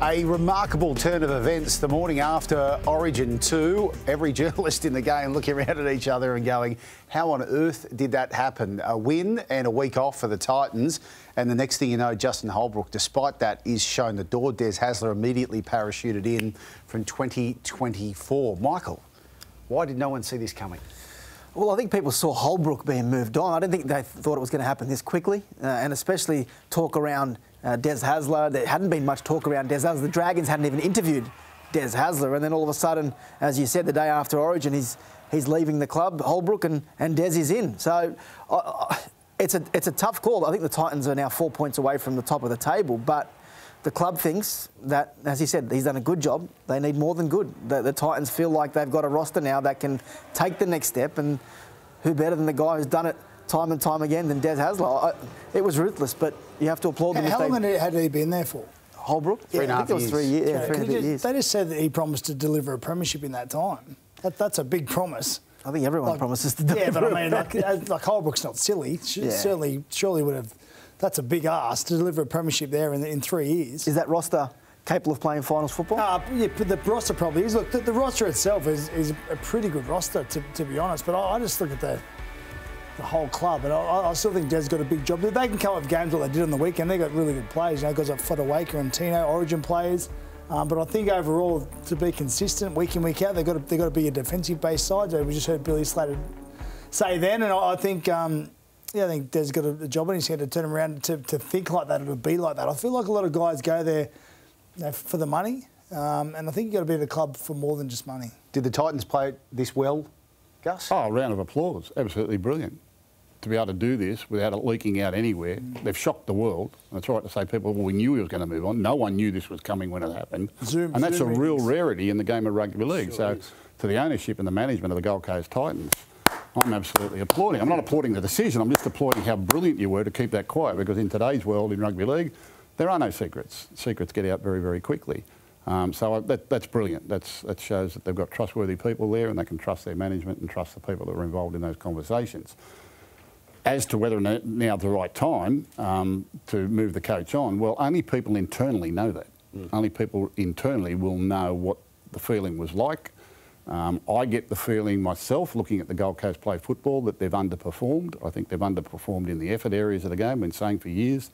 A remarkable turn of events the morning after Origin 2. Every journalist in the game looking around at each other and going, how on earth did that happen? A win and a week off for the Titans. And the next thing you know, Justin Holbrook, despite that, is shown the door. Des Hasler immediately parachuted in from 2024. Michael, why did no one see this coming? Well, I think people saw Holbrook being moved on. I don't think they thought it was going to happen this quickly, uh, and especially talk around uh, Des Hasler. There hadn't been much talk around Des Hasler. The Dragons hadn't even interviewed Des Hasler, and then all of a sudden, as you said, the day after Origin, he's he's leaving the club, Holbrook, and, and Des is in. So uh, it's a it's a tough call. I think the Titans are now four points away from the top of the table, but the club thinks that, as he said, he's done a good job. They need more than good. The, the, Titans feel like they've got a roster now that can take the next step, and who better than the guy who's done it time and time again than Des Hasler? I, it was ruthless, but you have to applaud them. How long had he been there for? Holbrook? Three yeah, I think it was three years. Yeah, three and just, years. They just said that he promised to deliver a premiership in that time. That, that's a big promise. I think everyone like, promises to deliver. Yeah, but I mean, like, uh, like Holbrook's not silly. Yeah. Certainly, surely would have that's a big ask to deliver a premiership there in, in three years. Is that roster capable of playing finals football? Uh, yeah, the roster probably is. Look, the, the roster itself is, is a pretty good roster, to, to be honest. But I, I, just look at the the whole club, and I, I still think Des got a big job. They can come up with games what they did on the weekend. They got really good players. You know, guys like Fotuaika and Tino, Origin players. Um, but I think overall, to be consistent week in week out, they've got to, they've got to be a defensive based side. We just heard Billy Slater say then, and I, I think. Um, yeah, I think Des got a, a job in his head to turn him around to, to think like that, or to be like that. I feel like a lot of guys go there you know, for the money, um, and I think you've got to be at a club for more than just money. Did the Titans play this well, Gus? Oh, a round of applause. Absolutely brilliant. To be able to do this without it leaking out anywhere, mm. they've shocked the world. That's right to say people, well, we knew he was going to move on. No one knew this was coming when it happened. Zoom, and that's Zoom a real rarity in the game of rugby league. Sure so, is. to the ownership and the management of the Gold Coast Titans, I'm absolutely applauding. I'm not applauding the decision, I'm just applauding how brilliant you were to keep that quiet because in today's world in rugby league, there are no secrets. Secrets get out very, very quickly. Um, so that, that's brilliant. That's, that shows that they've got trustworthy people there and they can trust their management and trust the people that are involved in those conversations. As to whether or not now's the right time um, to move the coach on, well, only people internally know that. Mm. Only people internally will know what the feeling was like um, I get the feeling myself, looking at the Gold Coast play football, that they've underperformed. I think they've underperformed in the effort areas of the game. I've been saying for years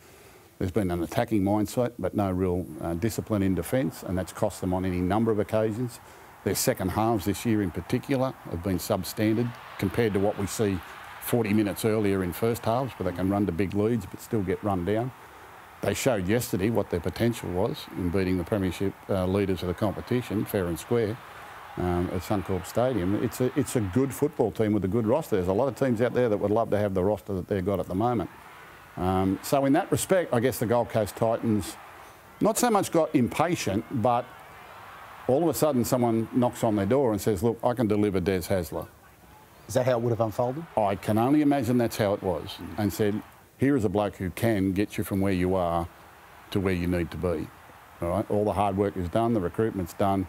there's been an attacking mindset, but no real uh, discipline in defence, and that's cost them on any number of occasions. Their second halves this year in particular have been substandard compared to what we see 40 minutes earlier in first halves, where they can run to big leads but still get run down. They showed yesterday what their potential was in beating the premiership uh, leaders of the competition, fair and square um, at Suncorp Stadium. It's a, it's a good football team with a good roster. There's a lot of teams out there that would love to have the roster that they've got at the moment. Um, so in that respect, I guess the Gold Coast Titans not so much got impatient, but all of a sudden someone knocks on their door and says, look, I can deliver Des Hasler. Is that how it would have unfolded? I can only imagine that's how it was. And said, here is a bloke who can get you from where you are to where you need to be. All right, all the hard work is done, the recruitment's done.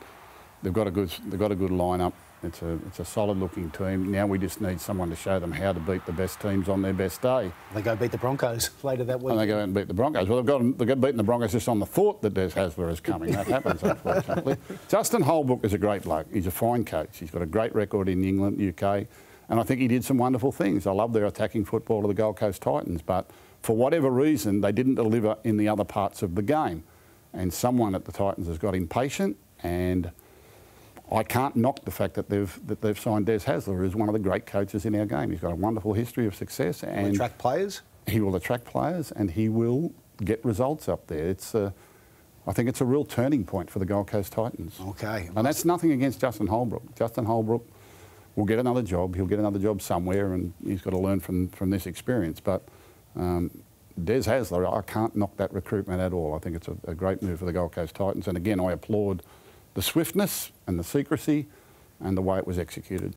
They've got a good, they've got a good lineup. It's a, it's a solid looking team. Now we just need someone to show them how to beat the best teams on their best day. They go beat the Broncos later that week. And they go out and beat the Broncos. Well, they've got, they've got beaten the Broncos just on the thought that Des Hasler is coming. That happens, unfortunately. Justin Holbrook is a great bloke. He's a fine coach. He's got a great record in England, UK, and I think he did some wonderful things. I love their attacking football of the Gold Coast Titans, but for whatever reason, they didn't deliver in the other parts of the game. And someone at the Titans has got impatient and I can't knock the fact that they've that they've signed Des Hasler, who's one of the great coaches in our game. He's got a wonderful history of success and will attract players. He will attract players, and he will get results up there. It's a, I think it's a real turning point for the Gold Coast Titans. Okay, and that's nothing against Justin Holbrook. Justin Holbrook will get another job. He'll get another job somewhere, and he's got to learn from from this experience. But um, Des Hasler, I can't knock that recruitment at all. I think it's a, a great move for the Gold Coast Titans, and again, I applaud the swiftness and the secrecy and the way it was executed.